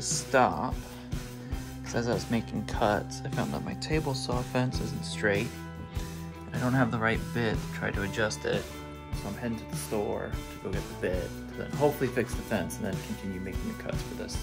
to stop because as I was making cuts, I found that my table saw fence isn't straight. I don't have the right bit to try to adjust it, so I'm heading to the store to go get the bit to then hopefully fix the fence and then continue making the cuts for this.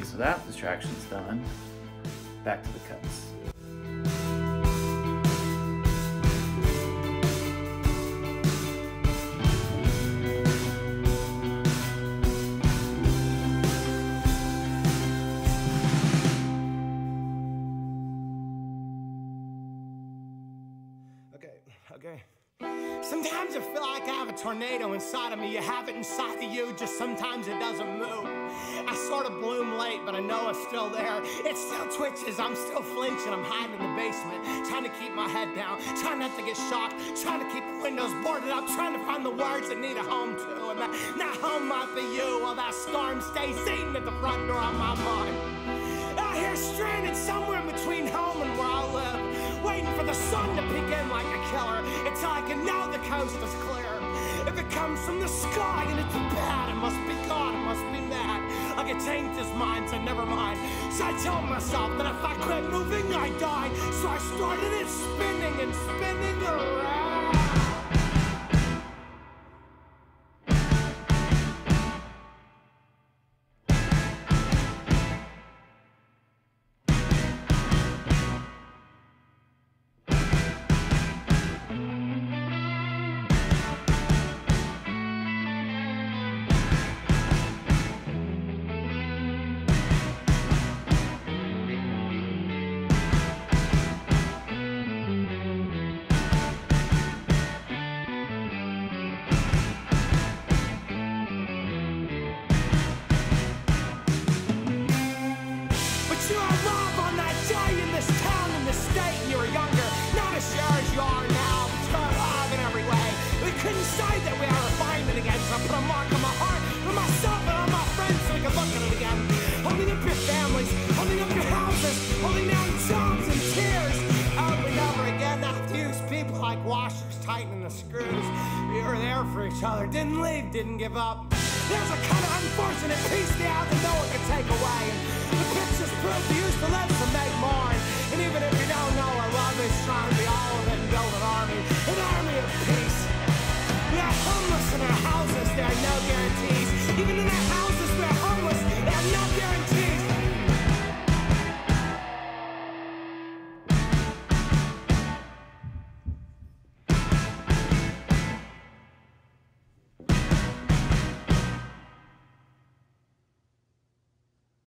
Okay, so that distraction's done. Back to the cuts. Okay, okay. Sometimes I feel like I have a tornado inside of me. You have it inside of you, just sometimes it doesn't move. I sort of bloom late, but I know it's still there. It still twitches, I'm still flinching. I'm hiding in the basement, trying to keep my head down, trying not to get shocked, trying to keep the windows boarded up, trying to find the words that need a home to. And that, that home might be you, while that storm stays eating at the front door of my mind. Out here stranded somewhere between home and where I live, waiting for the sun to peek in like a killer until I can know the coast is clear. If it comes from the sky and it's bad, it must be I can change his mind, so never mind. So I told myself that if I quit moving, I die. So I started it spinning and spinning around. On my heart myself and all my friends so we at it again. Holding up your families, holding up your houses, holding down jobs and tears. Over and over again, people like washers tightening the screws. We were there for each other, didn't leave, didn't give up. There's a kind of unfortunate piece now that no one can take away. The pictures prove you used to live to make more. And even if you don't know our love is trying to be all of it and build an army, an army of peace. We are homeless in no guarantees. even can deny